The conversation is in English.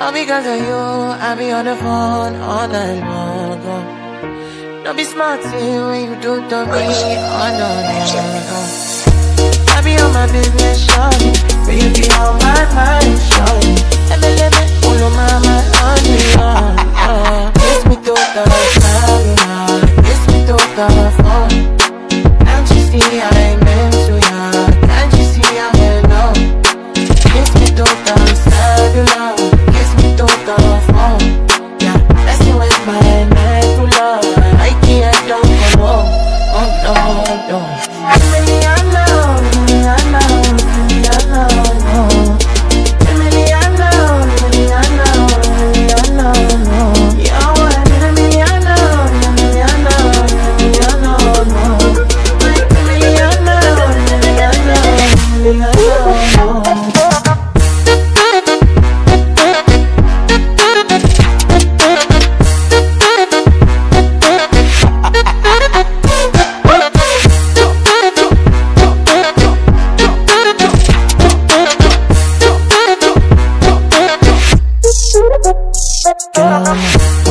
All because of you, I be on the phone all night long. oh. Don't be smart when you do to me. Oh no, no, no. I be on my business, shawty But you be on my mind, shawty Let me, let me, pull on my mind, honey, uh, uh Kiss me to the cellular Kiss me to the phone Can't you see I no Oh.